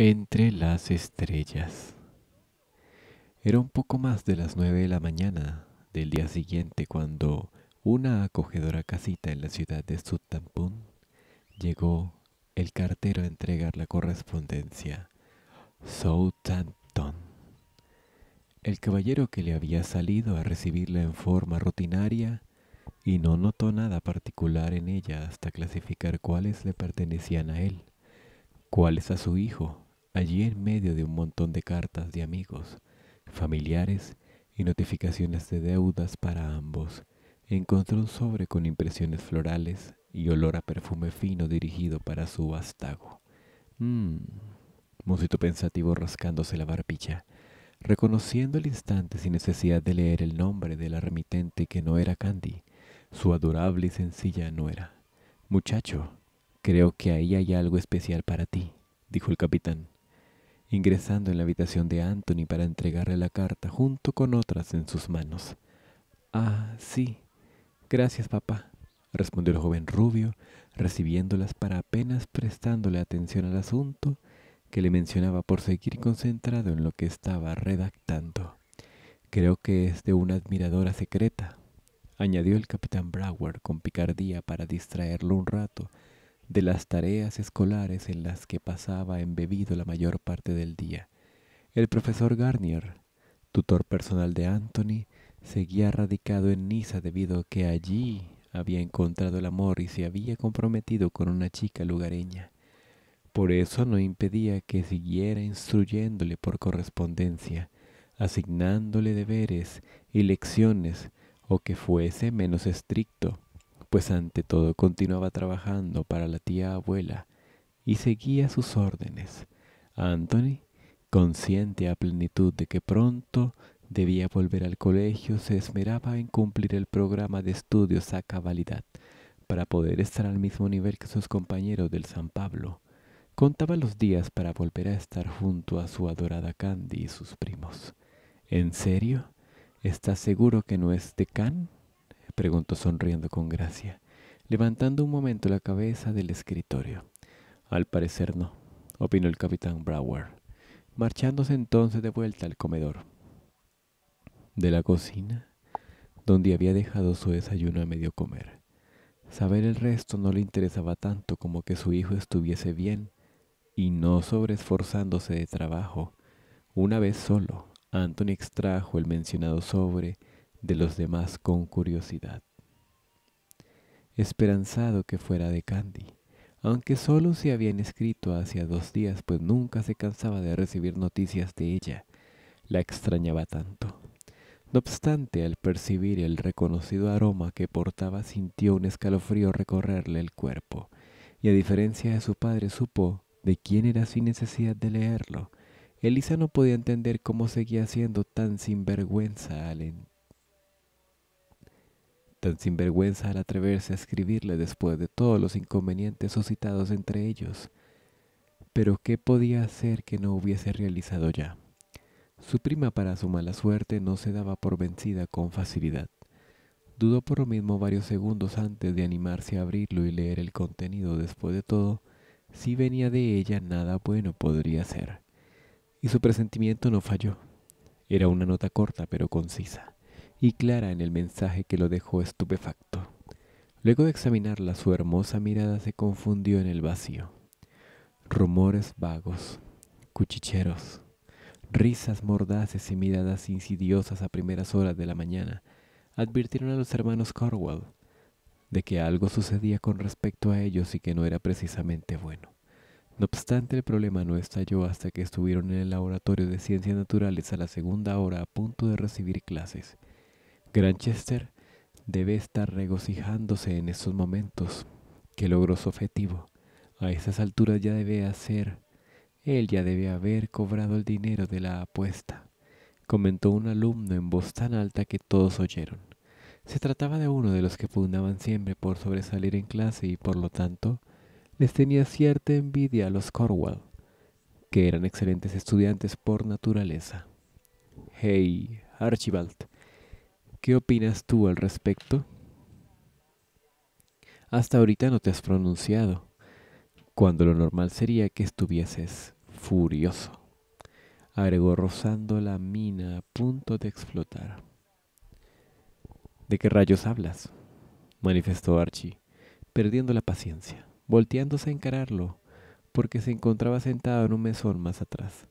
Entre las estrellas. Era un poco más de las nueve de la mañana del día siguiente cuando una acogedora casita en la ciudad de Southampton llegó el cartero a entregar la correspondencia. Southampton. El caballero que le había salido a recibirla en forma rutinaria y no notó nada particular en ella hasta clasificar cuáles le pertenecían a él, cuáles a su hijo, allí en medio de un montón de cartas de amigos, familiares y notificaciones de deudas para ambos. Encontró un sobre con impresiones florales y olor a perfume fino dirigido para su vástago. Mmm, musito pensativo rascándose la barbilla, reconociendo el instante sin necesidad de leer el nombre de la remitente que no era Candy, su adorable y sencilla no era. Muchacho, creo que ahí hay algo especial para ti, dijo el capitán, ingresando en la habitación de Anthony para entregarle la carta junto con otras en sus manos. Ah, sí. Gracias, papá, respondió el joven rubio, recibiéndolas para apenas prestándole atención al asunto que le mencionaba por seguir concentrado en lo que estaba redactando. Creo que es de una admiradora secreta, añadió el capitán Brower con picardía para distraerlo un rato de las tareas escolares en las que pasaba embebido la mayor parte del día. El profesor Garnier, tutor personal de Anthony, seguía radicado en Niza debido a que allí había encontrado el amor y se había comprometido con una chica lugareña. Por eso no impedía que siguiera instruyéndole por correspondencia, asignándole deberes y lecciones, o que fuese menos estricto, pues ante todo continuaba trabajando para la tía abuela y seguía sus órdenes. Anthony, consciente a plenitud de que pronto debía volver al colegio, se esmeraba en cumplir el programa de estudios a cabalidad para poder estar al mismo nivel que sus compañeros del San Pablo. Contaba los días para volver a estar junto a su adorada Candy y sus primos. ¿En serio? ¿Estás seguro que no es decán? Preguntó sonriendo con gracia, levantando un momento la cabeza del escritorio. Al parecer no, opinó el capitán Brower, marchándose entonces de vuelta al comedor de la cocina, donde había dejado su desayuno a medio comer. Saber el resto no le interesaba tanto como que su hijo estuviese bien y no sobreesforzándose de trabajo. Una vez solo, Anthony extrajo el mencionado sobre de los demás con curiosidad, esperanzado que fuera de Candy, aunque solo se habían escrito hacía dos días, pues nunca se cansaba de recibir noticias de ella. La extrañaba tanto. No obstante, al percibir el reconocido aroma que portaba, sintió un escalofrío recorrerle el cuerpo, y a diferencia de su padre supo de quién era sin necesidad de leerlo. Elisa no podía entender cómo seguía siendo tan sinvergüenza al tan sinvergüenza al atreverse a escribirle después de todos los inconvenientes suscitados entre ellos. Pero ¿qué podía hacer que no hubiese realizado ya? Su prima, para su mala suerte, no se daba por vencida con facilidad. Dudó por lo mismo varios segundos antes de animarse a abrirlo y leer el contenido. Después de todo, si venía de ella, nada bueno podría ser. Y su presentimiento no falló. Era una nota corta pero concisa, y clara en el mensaje que lo dejó estupefacto. Luego de examinarla, su hermosa mirada se confundió en el vacío. Rumores vagos, cuchicheros, Risas mordaces y miradas insidiosas a primeras horas de la mañana advirtieron a los hermanos Corwell de que algo sucedía con respecto a ellos y que no era precisamente bueno. No obstante, el problema no estalló hasta que estuvieron en el laboratorio de ciencias naturales a la segunda hora a punto de recibir clases. Granchester debe estar regocijándose en estos momentos que logró su objetivo. A esas alturas ya debe hacer él ya debe haber cobrado el dinero de la apuesta, comentó un alumno en voz tan alta que todos oyeron. Se trataba de uno de los que pugnaban siempre por sobresalir en clase y por lo tanto les tenía cierta envidia a los Corwell, que eran excelentes estudiantes por naturaleza. Hey, Archibald, ¿qué opinas tú al respecto? Hasta ahorita no te has pronunciado, cuando lo normal sería que estuvieses furioso, agregó rozando la mina a punto de explotar. ¿De qué rayos hablas? manifestó Archie, perdiendo la paciencia, volteándose a encararlo, porque se encontraba sentado en un mesón más atrás.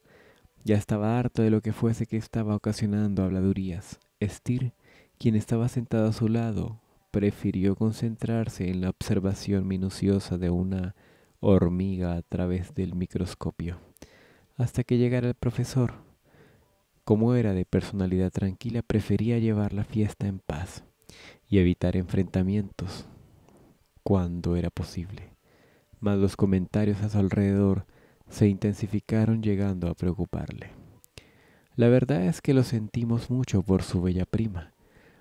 Ya estaba harto de lo que fuese que estaba ocasionando habladurías. Estir, quien estaba sentado a su lado, prefirió concentrarse en la observación minuciosa de una hormiga a través del microscopio, hasta que llegara el profesor. Como era de personalidad tranquila, prefería llevar la fiesta en paz y evitar enfrentamientos cuando era posible. Mas los comentarios a su alrededor se intensificaron llegando a preocuparle. La verdad es que lo sentimos mucho por su bella prima,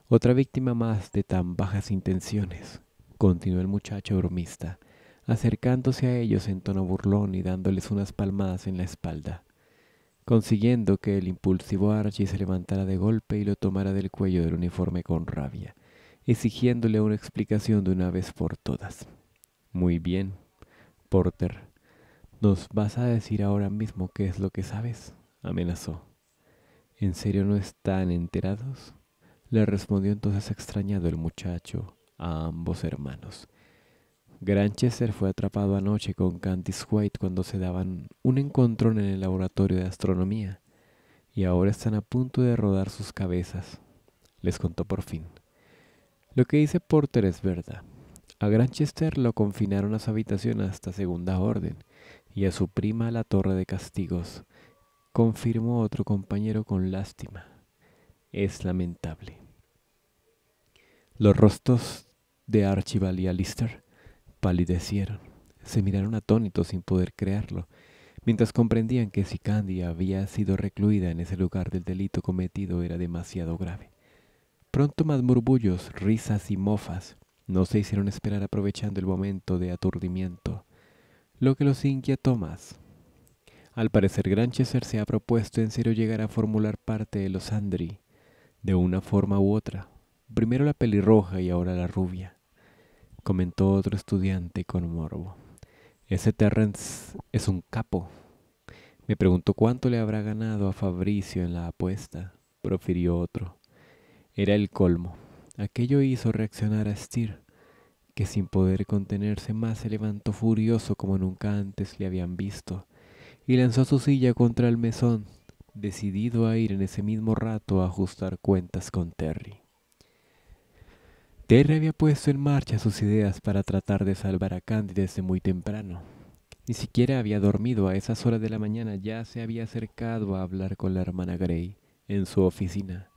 otra víctima más de tan bajas intenciones, continuó el muchacho bromista, acercándose a ellos en tono burlón y dándoles unas palmadas en la espalda, consiguiendo que el impulsivo Archie se levantara de golpe y lo tomara del cuello del uniforme con rabia, exigiéndole una explicación de una vez por todas. Muy bien, Porter, ¿nos vas a decir ahora mismo qué es lo que sabes? amenazó. ¿En serio no están enterados? Le respondió entonces extrañado el muchacho a ambos hermanos. Granchester fue atrapado anoche con Candice White cuando se daban un encontrón en el laboratorio de astronomía y ahora están a punto de rodar sus cabezas, les contó por fin. Lo que dice Porter es verdad. A Granchester lo confinaron a su habitación hasta segunda orden y a su prima a la torre de castigos, confirmó otro compañero con lástima. Es lamentable. Los rostros de Archibald y Alistair palidecieron. Se miraron atónitos sin poder creerlo, mientras comprendían que si Candy había sido recluida en ese lugar del delito cometido era demasiado grave. Pronto más murmullos, risas y mofas no se hicieron esperar aprovechando el momento de aturdimiento, lo que los inquietó más. Al parecer Granchester se ha propuesto en serio llegar a formular parte de los Andri, de una forma u otra, primero la pelirroja y ahora la rubia comentó otro estudiante con morbo. Ese Terrence es un capo. Me preguntó cuánto le habrá ganado a Fabricio en la apuesta, profirió otro. Era el colmo. Aquello hizo reaccionar a Steer, que sin poder contenerse más se levantó furioso como nunca antes le habían visto, y lanzó su silla contra el mesón, decidido a ir en ese mismo rato a ajustar cuentas con Terry. Terry había puesto en marcha sus ideas para tratar de salvar a Candy desde muy temprano. Ni siquiera había dormido a esas horas de la mañana, ya se había acercado a hablar con la hermana Gray en su oficina,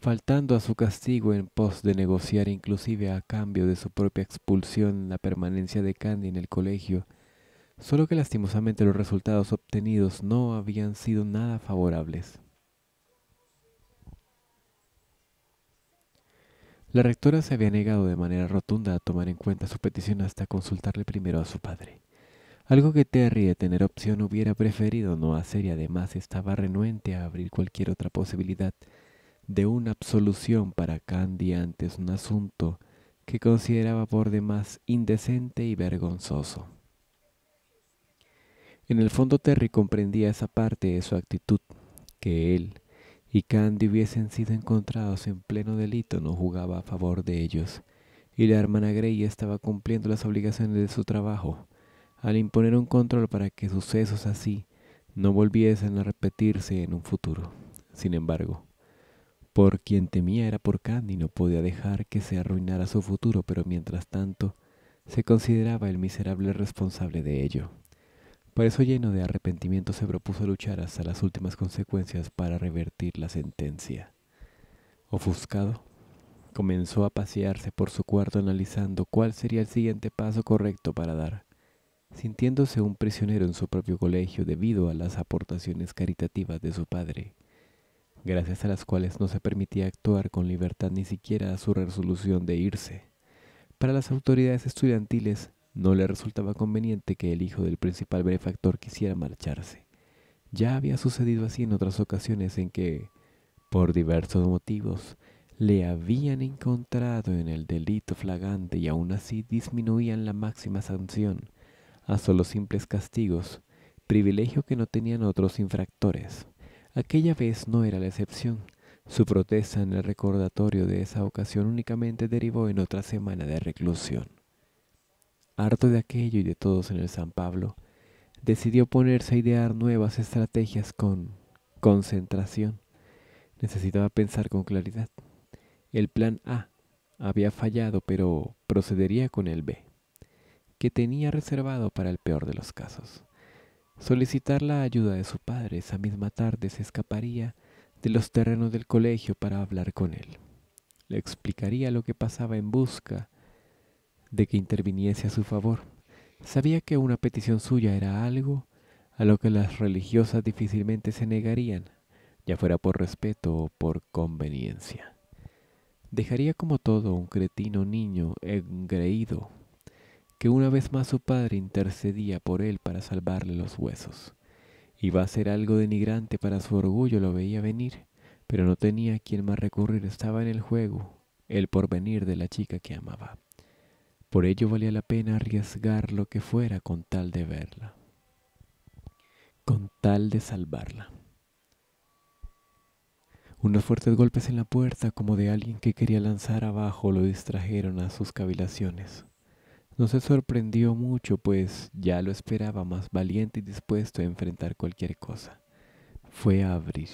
faltando a su castigo en pos de negociar inclusive a cambio de su propia expulsión la permanencia de Candy en el colegio, solo que lastimosamente los resultados obtenidos no habían sido nada favorables. La rectora se había negado de manera rotunda a tomar en cuenta su petición hasta consultarle primero a su padre. Algo que Terry de tener opción hubiera preferido no hacer y además estaba renuente a abrir cualquier otra posibilidad de una absolución para Candy antes un asunto que consideraba por demás indecente y vergonzoso. En el fondo Terry comprendía esa parte de su actitud, que él, y Candy hubiesen sido encontrados en pleno delito no jugaba a favor de ellos, y la hermana Grey estaba cumpliendo las obligaciones de su trabajo, al imponer un control para que sucesos así no volviesen a repetirse en un futuro. Sin embargo, por quien temía era por Candy, no podía dejar que se arruinara su futuro, pero mientras tanto se consideraba el miserable responsable de ello. Por eso lleno de arrepentimiento se propuso luchar hasta las últimas consecuencias para revertir la sentencia. Ofuscado, comenzó a pasearse por su cuarto analizando cuál sería el siguiente paso correcto para dar, sintiéndose un prisionero en su propio colegio debido a las aportaciones caritativas de su padre, gracias a las cuales no se permitía actuar con libertad ni siquiera a su resolución de irse. Para las autoridades estudiantiles, no le resultaba conveniente que el hijo del principal benefactor quisiera marcharse. Ya había sucedido así en otras ocasiones en que, por diversos motivos, le habían encontrado en el delito flagante y aún así disminuían la máxima sanción a solo simples castigos, privilegio que no tenían otros infractores. Aquella vez no era la excepción. Su protesta en el recordatorio de esa ocasión únicamente derivó en otra semana de reclusión. Harto de aquello y de todos en el San Pablo, decidió ponerse a idear nuevas estrategias con concentración. Necesitaba pensar con claridad. El plan A había fallado, pero procedería con el B, que tenía reservado para el peor de los casos. Solicitar la ayuda de su padre esa misma tarde se escaparía de los terrenos del colegio para hablar con él. Le explicaría lo que pasaba en busca de que interviniese a su favor. Sabía que una petición suya era algo a lo que las religiosas difícilmente se negarían, ya fuera por respeto o por conveniencia. Dejaría como todo un cretino niño engreído, que una vez más su padre intercedía por él para salvarle los huesos. Iba a ser algo denigrante para su orgullo, lo veía venir, pero no tenía a quien más recurrir, estaba en el juego, el porvenir de la chica que amaba. Por ello valía la pena arriesgar lo que fuera con tal de verla, con tal de salvarla. Unos fuertes golpes en la puerta, como de alguien que quería lanzar abajo, lo distrajeron a sus cavilaciones. No se sorprendió mucho, pues ya lo esperaba más valiente y dispuesto a enfrentar cualquier cosa. Fue a abrir.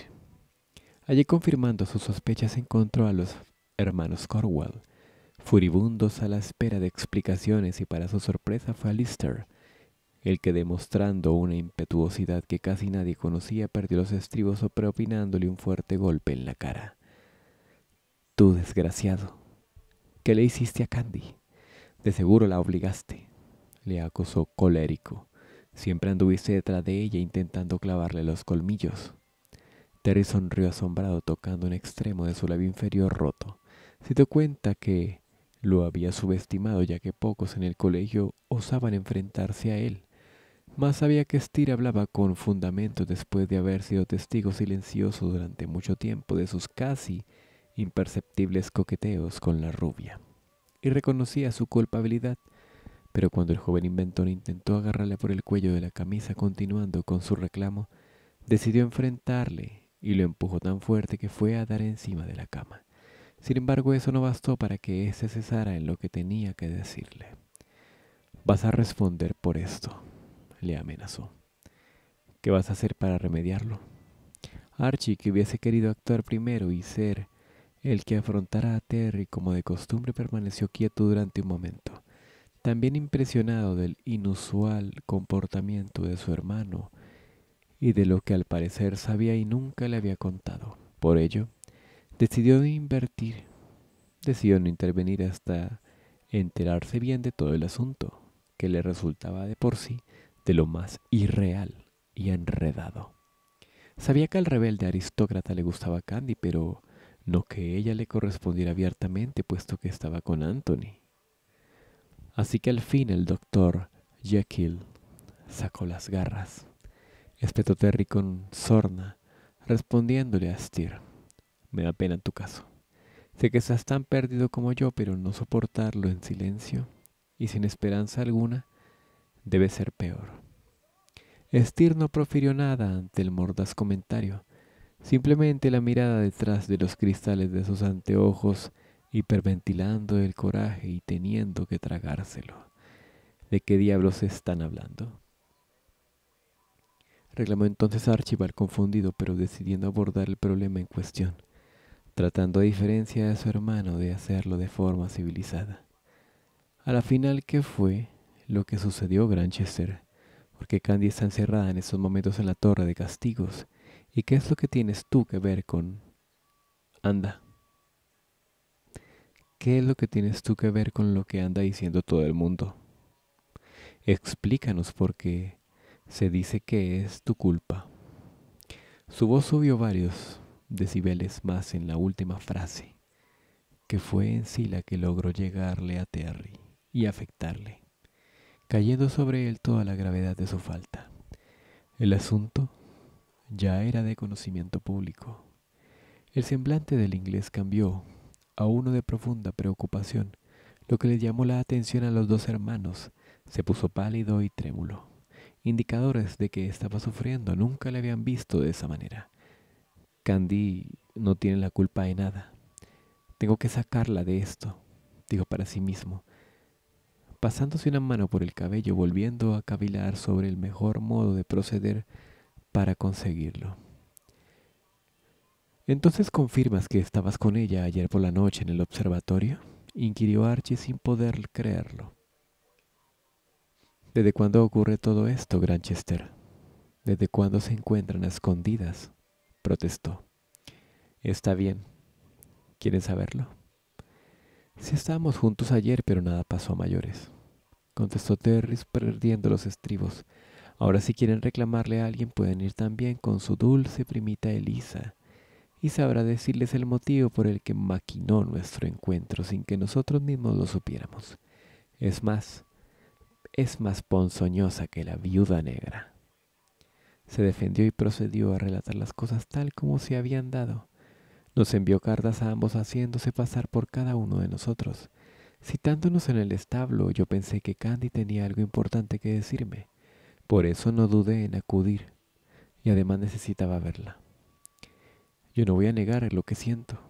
Allí confirmando sus sospechas encontró a los hermanos Corwell, furibundos a la espera de explicaciones y para su sorpresa fue Lister, el que demostrando una impetuosidad que casi nadie conocía perdió los estribos propinándole un fuerte golpe en la cara. Tú, desgraciado, ¿qué le hiciste a Candy? De seguro la obligaste, le acusó colérico. Siempre anduviste detrás de ella intentando clavarle los colmillos. Terry sonrió asombrado tocando un extremo de su labio inferior roto. Se dio cuenta que lo había subestimado ya que pocos en el colegio osaban enfrentarse a él. Más sabía que Steer hablaba con fundamento después de haber sido testigo silencioso durante mucho tiempo de sus casi imperceptibles coqueteos con la rubia. Y reconocía su culpabilidad, pero cuando el joven inventor intentó agarrarle por el cuello de la camisa continuando con su reclamo, decidió enfrentarle y lo empujó tan fuerte que fue a dar encima de la cama. Sin embargo, eso no bastó para que éste cesara en lo que tenía que decirle. Vas a responder por esto, le amenazó. ¿Qué vas a hacer para remediarlo? Archie, que hubiese querido actuar primero y ser el que afrontara a Terry como de costumbre, permaneció quieto durante un momento, también impresionado del inusual comportamiento de su hermano y de lo que al parecer sabía y nunca le había contado. Por ello, Decidió invertir, decidió no intervenir hasta enterarse bien de todo el asunto, que le resultaba de por sí de lo más irreal y enredado. Sabía que al rebelde aristócrata le gustaba Candy, pero no que ella le correspondiera abiertamente, puesto que estaba con Anthony. Así que al fin el doctor Jekyll sacó las garras. Espetó Terry con sorna, respondiéndole a Steer. Me da pena en tu caso. Sé que estás tan perdido como yo, pero no soportarlo en silencio y sin esperanza alguna debe ser peor. Estir no profirió nada ante el mordaz comentario, simplemente la mirada detrás de los cristales de sus anteojos, hiperventilando el coraje y teniendo que tragárselo. ¿De qué diablos están hablando? Reclamó entonces Archibald confundido, pero decidiendo abordar el problema en cuestión tratando a diferencia de su hermano de hacerlo de forma civilizada. A la final, ¿qué fue lo que sucedió, Granchester? Porque Candy está encerrada en estos momentos en la torre de castigos. ¿Y qué es lo que tienes tú que ver con... Anda. ¿Qué es lo que tienes tú que ver con lo que anda diciendo todo el mundo? Explícanos porque se dice que es tu culpa. Su voz subió varios decibeles más en la última frase, que fue en sí la que logró llegarle a Terry y afectarle, cayendo sobre él toda la gravedad de su falta. El asunto ya era de conocimiento público. El semblante del inglés cambió a uno de profunda preocupación, lo que le llamó la atención a los dos hermanos. Se puso pálido y trémulo, indicadores de que estaba sufriendo. Nunca le habían visto de esa manera. Candy no tiene la culpa de nada. Tengo que sacarla de esto, dijo para sí mismo, pasándose una mano por el cabello, volviendo a cavilar sobre el mejor modo de proceder para conseguirlo. ¿Entonces confirmas que estabas con ella ayer por la noche en el observatorio? inquirió Archie sin poder creerlo. ¿Desde cuándo ocurre todo esto, Granchester? ¿Desde cuándo se encuentran escondidas? Protestó. Está bien. ¿Quieren saberlo? Sí estábamos juntos ayer, pero nada pasó a mayores, contestó Terry perdiendo los estribos. Ahora si quieren reclamarle a alguien pueden ir también con su dulce primita Elisa y sabrá decirles el motivo por el que maquinó nuestro encuentro sin que nosotros mismos lo supiéramos. Es más, es más ponzoñosa que la viuda negra. Se defendió y procedió a relatar las cosas tal como se habían dado. Nos envió cartas a ambos haciéndose pasar por cada uno de nosotros. Citándonos en el establo, yo pensé que Candy tenía algo importante que decirme. Por eso no dudé en acudir, y además necesitaba verla. Yo no voy a negar lo que siento.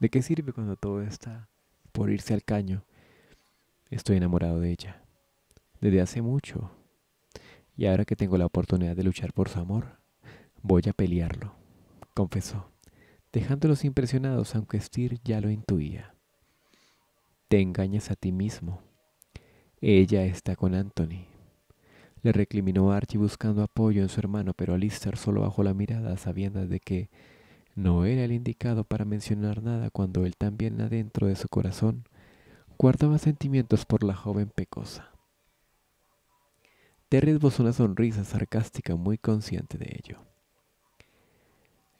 ¿De qué sirve cuando todo está por irse al caño? Estoy enamorado de ella. Desde hace mucho. Y ahora que tengo la oportunidad de luchar por su amor, voy a pelearlo, confesó, dejándolos impresionados aunque Steer ya lo intuía. Te engañas a ti mismo. Ella está con Anthony. Le recriminó Archie buscando apoyo en su hermano, pero Alistair solo bajó la mirada sabiendo de que no era el indicado para mencionar nada cuando él también adentro de su corazón guardaba sentimientos por la joven pecosa. Terry esbozó una sonrisa sarcástica muy consciente de ello.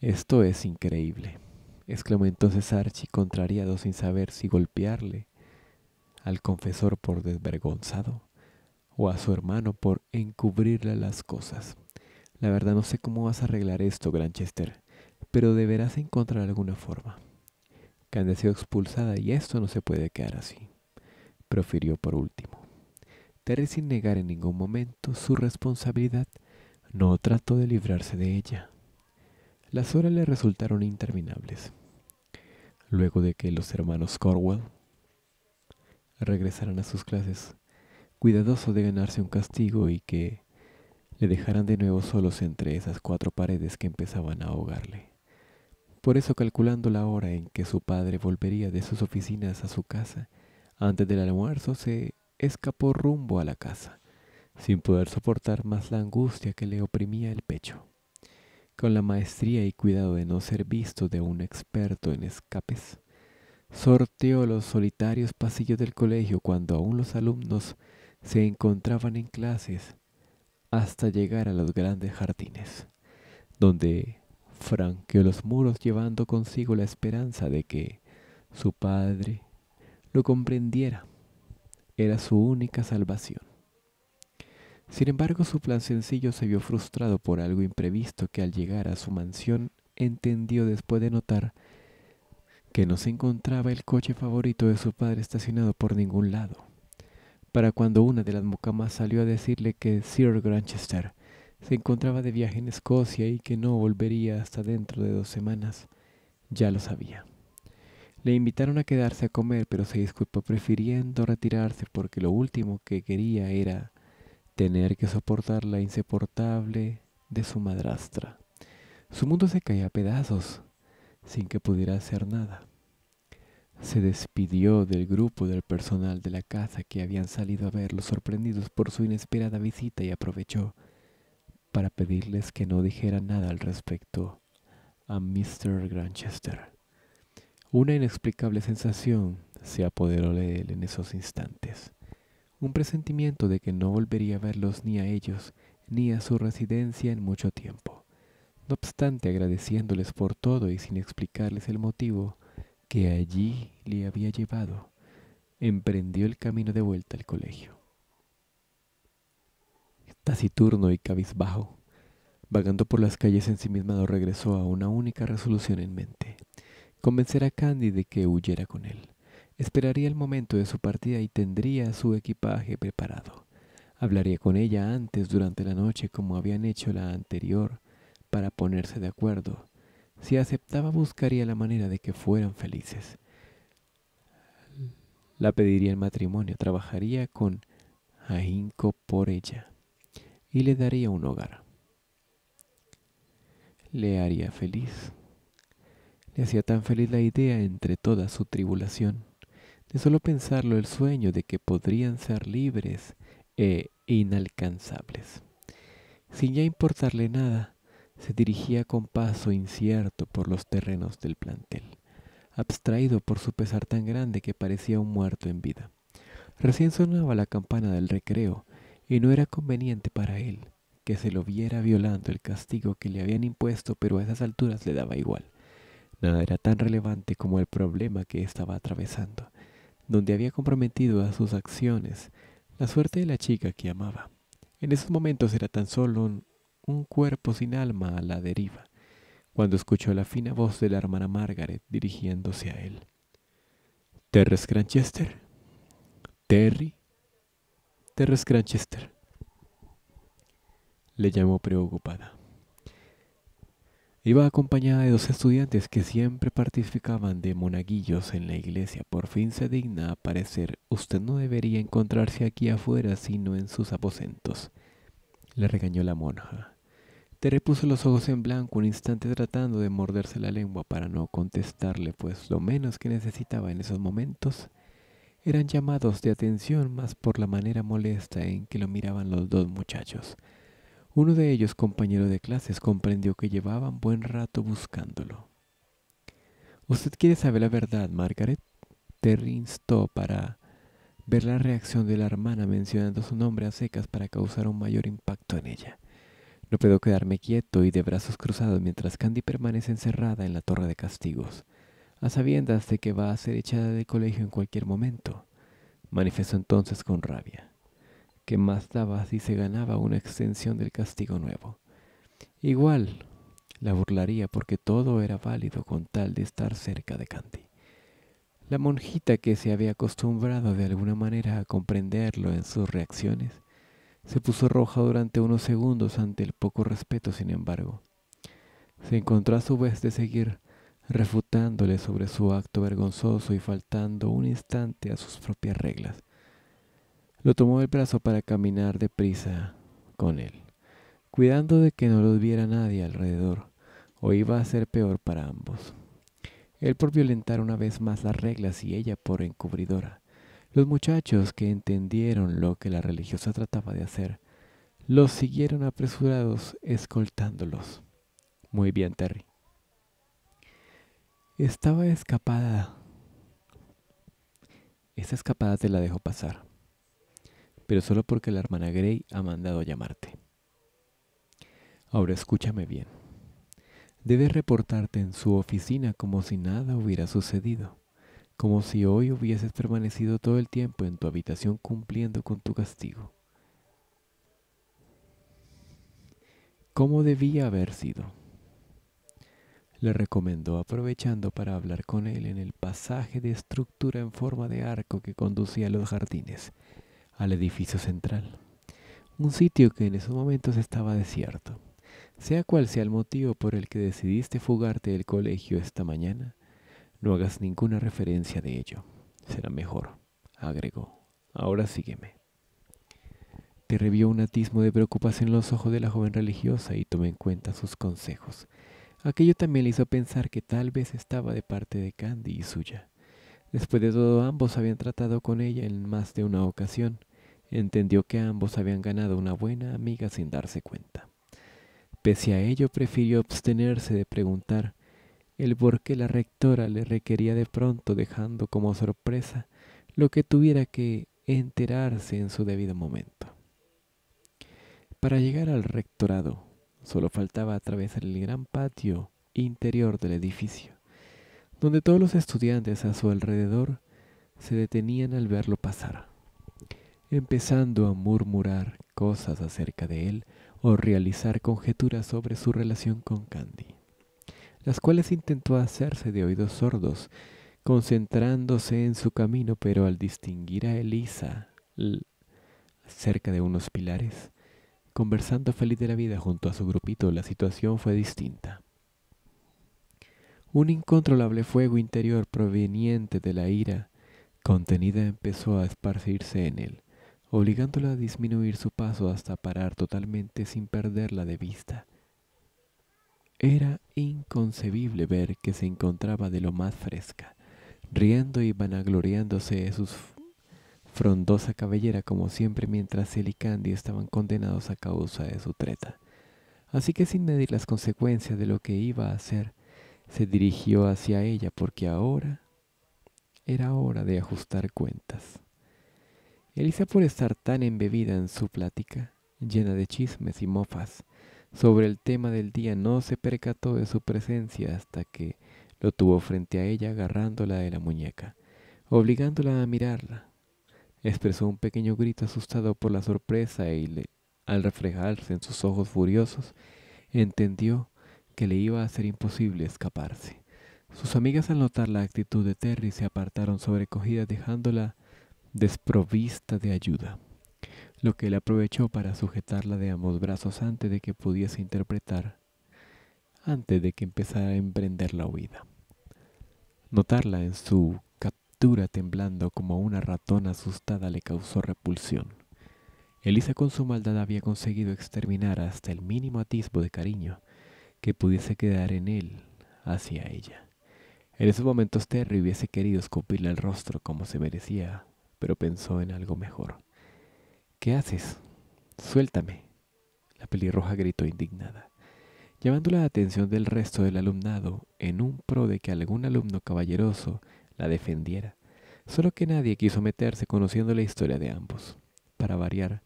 Esto es increíble, exclamó entonces Archie contrariado sin saber si golpearle al confesor por desvergonzado o a su hermano por encubrirle las cosas. La verdad no sé cómo vas a arreglar esto, Granchester pero deberás encontrar alguna forma. Sido expulsada y esto no se puede quedar así, profirió por último. Terry sin negar en ningún momento su responsabilidad, no trató de librarse de ella. Las horas le resultaron interminables. Luego de que los hermanos Corwell regresaran a sus clases, cuidadoso de ganarse un castigo y que le dejaran de nuevo solos entre esas cuatro paredes que empezaban a ahogarle. Por eso, calculando la hora en que su padre volvería de sus oficinas a su casa, antes del almuerzo se escapó rumbo a la casa, sin poder soportar más la angustia que le oprimía el pecho. Con la maestría y cuidado de no ser visto de un experto en escapes, sorteó los solitarios pasillos del colegio cuando aún los alumnos se encontraban en clases, hasta llegar a los grandes jardines, donde franqueó los muros llevando consigo la esperanza de que su padre lo comprendiera. Era su única salvación. Sin embargo, su plan sencillo se vio frustrado por algo imprevisto que al llegar a su mansión entendió después de notar que no se encontraba el coche favorito de su padre estacionado por ningún lado. Para cuando una de las mucamas salió a decirle que Sir Granchester se encontraba de viaje en Escocia y que no volvería hasta dentro de dos semanas. Ya lo sabía. Le invitaron a quedarse a comer, pero se disculpó prefiriendo retirarse porque lo último que quería era tener que soportar la insoportable de su madrastra. Su mundo se caía a pedazos sin que pudiera hacer nada. Se despidió del grupo del personal de la casa que habían salido a verlo sorprendidos por su inesperada visita y aprovechó para pedirles que no dijeran nada al respecto a Mr. Granchester. Una inexplicable sensación se apoderó de él en esos instantes, un presentimiento de que no volvería a verlos ni a ellos ni a su residencia en mucho tiempo. No obstante, agradeciéndoles por todo y sin explicarles el motivo que allí le había llevado, emprendió el camino de vuelta al colegio taciturno y cabizbajo. Vagando por las calles ensimismado regresó a una única resolución en mente. Convencer a Candy de que huyera con él. Esperaría el momento de su partida y tendría su equipaje preparado. Hablaría con ella antes durante la noche como habían hecho la anterior para ponerse de acuerdo. Si aceptaba buscaría la manera de que fueran felices. La pediría en matrimonio, trabajaría con ahínco por ella y le daría un hogar. Le haría feliz. Le hacía tan feliz la idea entre toda su tribulación, de solo pensarlo el sueño de que podrían ser libres e inalcanzables. Sin ya importarle nada, se dirigía con paso incierto por los terrenos del plantel, abstraído por su pesar tan grande que parecía un muerto en vida. Recién sonaba la campana del recreo, y no era conveniente para él que se lo viera violando el castigo que le habían impuesto, pero a esas alturas le daba igual. Nada era tan relevante como el problema que estaba atravesando, donde había comprometido a sus acciones la suerte de la chica que amaba. En esos momentos era tan solo un, cuerpo sin alma a la deriva, cuando escuchó la fina voz de la hermana Margaret dirigiéndose a él. Terres Granchester. Terry. Terres Granchester. Le llamó preocupada. Iba acompañada de dos estudiantes que siempre participaban de monaguillos en la iglesia. Por fin se digna aparecer. Usted no debería encontrarse aquí afuera, sino en sus aposentos. Le regañó la monja. Te repuso los ojos en blanco un instante tratando de morderse la lengua para no contestarle, pues lo menos que necesitaba en esos momentos eran llamados de atención más por la manera molesta en que lo miraban los dos muchachos. Uno de ellos, compañero de clases, comprendió que llevaban buen rato buscándolo. ¿Usted quiere saber la verdad, Margaret? Terry instó para ver la reacción de la hermana mencionando su nombre a secas para causar un mayor impacto en ella. No puedo quedarme quieto y de brazos cruzados mientras Candy permanece encerrada en la torre de castigos, a sabiendas de que va a ser echada de colegio en cualquier momento, manifestó entonces con rabia que más daba si se ganaba una extensión del castigo nuevo. Igual la burlaría porque todo era válido con tal de estar cerca de Candy. La monjita que se había acostumbrado de alguna manera a comprenderlo en sus reacciones, se puso roja durante unos segundos ante el poco respeto, sin embargo. Se encontró a su vez de seguir refutándole sobre su acto vergonzoso y faltando un instante a sus propias reglas. Lo tomó el brazo para caminar deprisa con él, cuidando de que no lo viera nadie alrededor, o iba a ser peor para ambos. Él por violentar una vez más las reglas y ella por encubridora. Los muchachos que entendieron lo que la religiosa trataba de hacer, los siguieron apresurados escoltándolos. Muy bien, Terry. Estaba escapada. Esa escapada te la dejó pasar pero solo porque la hermana Gray ha mandado llamarte. Ahora escúchame bien. Debes reportarte en su oficina como si nada hubiera sucedido, como si hoy hubieses permanecido todo el tiempo en tu habitación cumpliendo con tu castigo. ¿Cómo debía haber sido? Le recomendó aprovechando para hablar con él en el pasaje de estructura en forma de arco que conducía a los jardines al edificio central, un sitio que en esos momentos estaba desierto. Sea cual sea el motivo por el que decidiste fugarte del colegio esta mañana, no hagas ninguna referencia de ello. Será mejor, agregó. Ahora sígueme. Te revió un atismo de preocupación en los ojos de la joven religiosa y tomé en cuenta sus consejos. Aquello también le hizo pensar que tal vez estaba de parte de Candy y suya. Después de todo, ambos habían tratado con ella en más de una ocasión. Entendió que ambos habían ganado una buena amiga sin darse cuenta. Pese a ello, prefirió abstenerse de preguntar el por qué la rectora le requería de pronto, dejando como sorpresa lo que tuviera que enterarse en su debido momento. Para llegar al rectorado, solo faltaba atravesar el gran patio interior del edificio donde todos los estudiantes a su alrededor se detenían al verlo pasar, empezando a murmurar cosas acerca de él o realizar conjeturas sobre su relación con Candy, las cuales intentó hacerse de oídos sordos, concentrándose en su camino, pero al distinguir a Elisa, cerca de unos pilares, conversando feliz de la vida junto a su grupito, la situación fue distinta. Un incontrolable fuego interior proveniente de la ira contenida empezó a esparcirse en él, obligándola a disminuir su paso hasta parar totalmente sin perderla de vista. Era inconcebible ver que se encontraba de lo más fresca, riendo y vanagloriándose de su frondosa cabellera como siempre mientras él y Candy estaban condenados a causa de su treta. Así que sin medir las consecuencias de lo que iba a hacer, se dirigió hacia ella porque ahora era hora de ajustar cuentas. Elisa por estar tan embebida en su plática, llena de chismes y mofas, sobre el tema del día no se percató de su presencia hasta que lo tuvo frente a ella agarrándola de la muñeca, obligándola a mirarla. Expresó un pequeño grito asustado por la sorpresa y al reflejarse en sus ojos furiosos, entendió que le iba a ser imposible escaparse. Sus amigas al notar la actitud de Terry se apartaron sobrecogidas dejándola desprovista de ayuda, lo que él aprovechó para sujetarla de ambos brazos antes de que pudiese interpretar, antes de que empezara a emprender la huida. Notarla en su captura temblando como una ratona asustada le causó repulsión. Elisa con su maldad había conseguido exterminar hasta el mínimo atisbo de cariño que pudiese quedar en él hacia ella. En esos momentos Terry hubiese querido escupirle el rostro como se merecía, pero pensó en algo mejor. ¿Qué haces? Suéltame. La pelirroja gritó indignada, llamando la atención del resto del alumnado en un pro de que algún alumno caballeroso la defendiera, solo que nadie quiso meterse conociendo la historia de ambos. Para variar,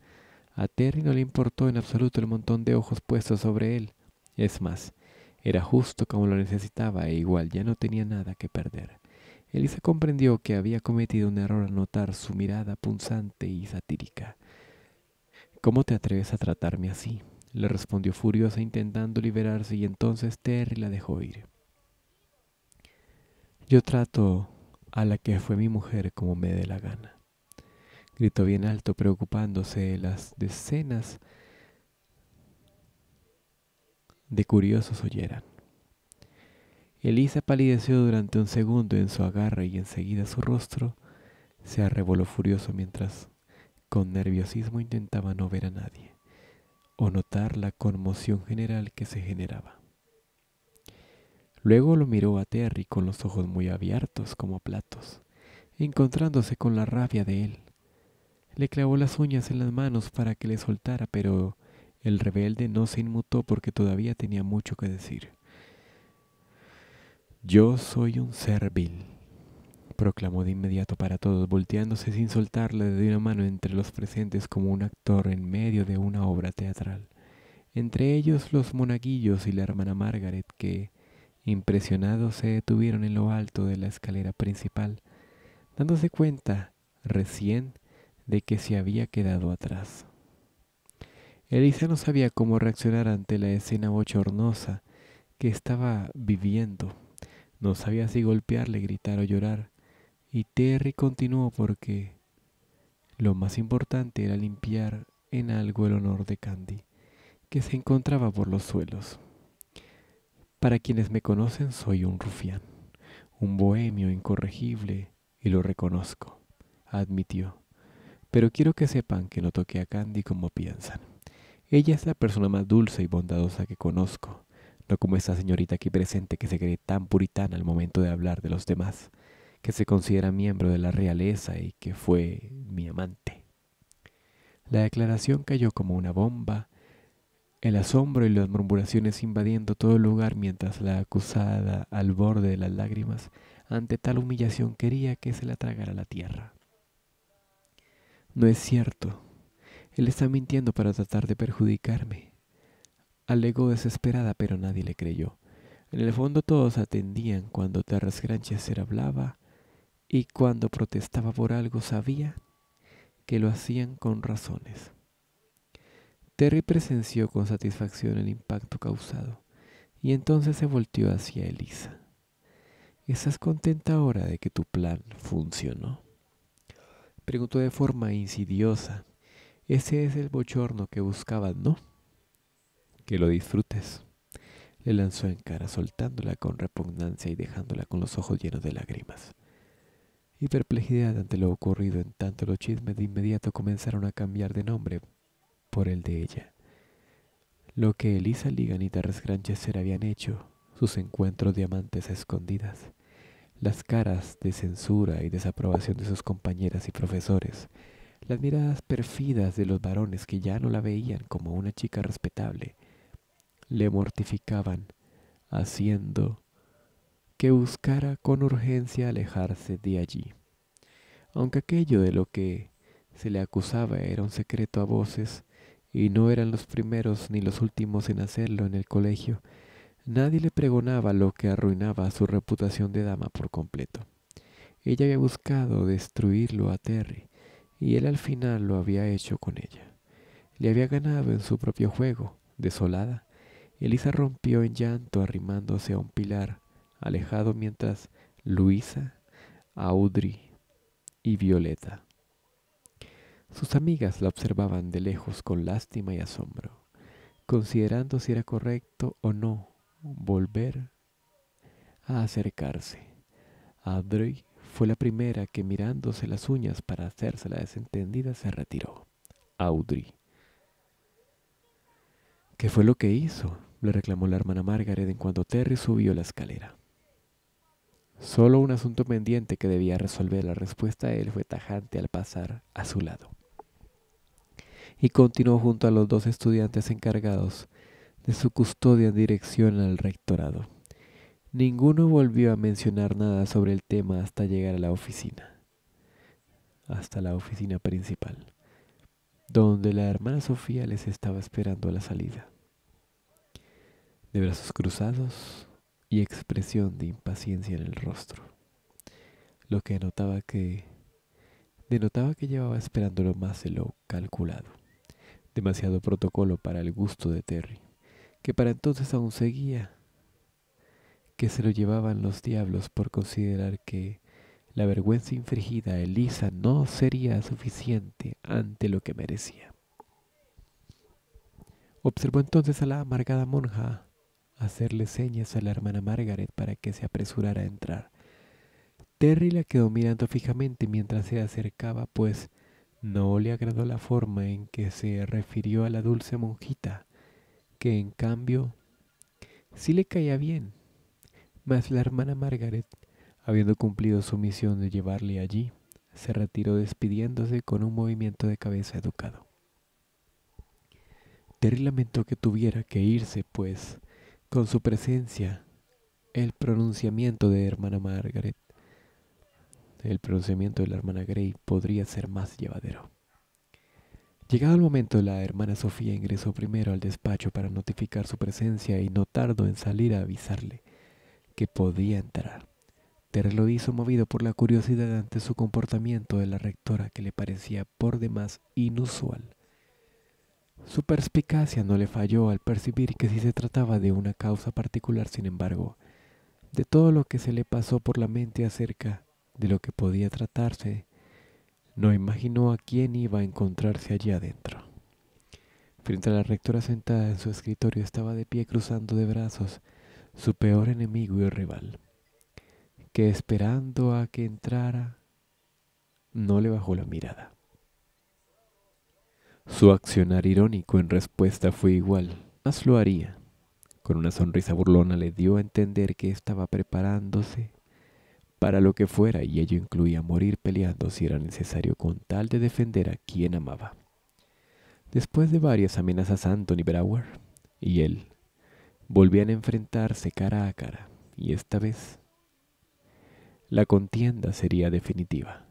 a Terry no le importó en absoluto el montón de ojos puestos sobre él. Es más, era justo como lo necesitaba e igual ya no tenía nada que perder. Elisa comprendió que había cometido un error al notar su mirada punzante y satírica. ¿Cómo te atreves a tratarme así? le respondió furiosa intentando liberarse y entonces Terry la dejó ir. Yo trato a la que fue mi mujer como me dé la gana. Gritó bien alto preocupándose de las decenas de curiosos oyeran. Elisa palideció durante un segundo en su agarre y enseguida su rostro se arreboló furioso mientras con nerviosismo intentaba no ver a nadie o notar la conmoción general que se generaba. Luego lo miró a Terry con los ojos muy abiertos como platos, encontrándose con la rabia de él. Le clavó las uñas en las manos para que le soltara, pero el rebelde no se inmutó porque todavía tenía mucho que decir. Yo soy un ser vil, proclamó de inmediato para todos, volteándose sin soltarle de una mano entre los presentes como un actor en medio de una obra teatral. Entre ellos los monaguillos y la hermana Margaret, que, impresionados, se detuvieron en lo alto de la escalera principal, dándose cuenta recién de que se había quedado atrás. Elisa no sabía cómo reaccionar ante la escena bochornosa que estaba viviendo. No sabía si golpearle, gritar o llorar. Y Terry continuó porque lo más importante era limpiar en algo el honor de Candy, que se encontraba por los suelos. Para quienes me conocen soy un rufián, un bohemio incorregible, y lo reconozco, admitió. Pero quiero que sepan que no toqué a Candy como piensan. Ella es la persona más dulce y bondadosa que conozco, no como esta señorita aquí presente que se cree tan puritana al momento de hablar de los demás, que se considera miembro de la realeza y que fue mi amante. La declaración cayó como una bomba, el asombro y las murmuraciones invadiendo todo el lugar mientras la acusada, al borde de las lágrimas, ante tal humillación quería que se la tragara la tierra. No es cierto, él está mintiendo para tratar de perjudicarme. Alegó desesperada, pero nadie le creyó. En el fondo todos atendían cuando Terras Granchester hablaba y cuando protestaba por algo sabía que lo hacían con razones. Terry presenció con satisfacción el impacto causado y entonces se volteó hacia Elisa. ¿Estás contenta ahora de que tu plan funcionó? Preguntó de forma insidiosa Ese es el bochorno que buscabas, ¿no? Que lo disfrutes. Le lanzó en cara, soltándola con repugnancia y dejándola con los ojos llenos de lágrimas. Y perplejidad ante lo ocurrido, en tanto los chismes de inmediato comenzaron a cambiar de nombre por el de ella. Lo que Elisa Ligan y Terres habían hecho, sus encuentros de amantes escondidas, las caras de censura y desaprobación de sus compañeras y profesores, las miradas perfidas de los varones que ya no la veían como una chica respetable, le mortificaban, haciendo que buscara con urgencia alejarse de allí. Aunque aquello de lo que se le acusaba era un secreto a voces, y no eran los primeros ni los últimos en hacerlo en el colegio, nadie le pregonaba lo que arruinaba su reputación de dama por completo. Ella había buscado destruirlo a Terry, y él al final lo había hecho con ella. Le había ganado en su propio juego, desolada. Elisa rompió en llanto arrimándose a un pilar, alejado mientras Luisa, Audrey y Violeta. Sus amigas la observaban de lejos con lástima y asombro, considerando si era correcto o no volver a acercarse. Audrey fue la primera que mirándose las uñas para hacerse la desentendida se retiró. Audrey. ¿Qué fue lo que hizo? le reclamó la hermana Margaret en cuanto Terry subió la escalera. Solo un asunto pendiente que debía resolver. La respuesta a él fue tajante al pasar a su lado. Y continuó junto a los dos estudiantes encargados de su custodia en dirección al rectorado. Ninguno volvió a mencionar nada sobre el tema hasta llegar a la oficina, hasta la oficina principal, donde la hermana Sofía les estaba esperando a la salida. De brazos cruzados, y expresión de impaciencia en el rostro, lo que denotaba que denotaba que llevaba esperándolo más de lo calculado. Demasiado protocolo para el gusto de Terry, que para entonces aún seguía, que se lo llevaban los diablos por considerar que la vergüenza infringida a Elisa no sería suficiente ante lo que merecía. Observó entonces a la amargada monja hacerle señas a la hermana Margaret para que se apresurara a entrar. Terry la quedó mirando fijamente mientras se acercaba, pues no le agradó la forma en que se refirió a la dulce monjita, que en cambio sí le caía bien. Mas la hermana Margaret, habiendo cumplido su misión de llevarle allí, se retiró despidiéndose con un movimiento de cabeza educado. Terry lamentó que tuviera que irse, pues con su presencia, el pronunciamiento de hermana Margaret, el pronunciamiento de la hermana Gray podría ser más llevadero. Llegado el momento, la hermana Sofía ingresó primero al despacho para notificar su presencia y no tardó en salir a avisarle que podía entrar. Terry lo hizo movido por la curiosidad ante su comportamiento de la rectora que le parecía por demás inusual. Su perspicacia no le falló al percibir que si se trataba de una causa particular, sin embargo, de todo lo que se le pasó por la mente acerca de lo que podía tratarse, no imaginó a quién iba a encontrarse allí adentro. Frente a la rectora sentada en su escritorio estaba de pie cruzando de brazos su peor enemigo y rival, que esperando a que entrara, no le bajó la mirada. Su accionar irónico en respuesta fue igual, más lo haría. Con una sonrisa burlona le dio a entender que estaba preparándose para lo que fuera y ello incluía morir peleando si era necesario con tal de defender a quien amaba. Después de varias amenazas Anthony Brower y él volvían a enfrentarse cara a cara y esta vez la contienda sería definitiva.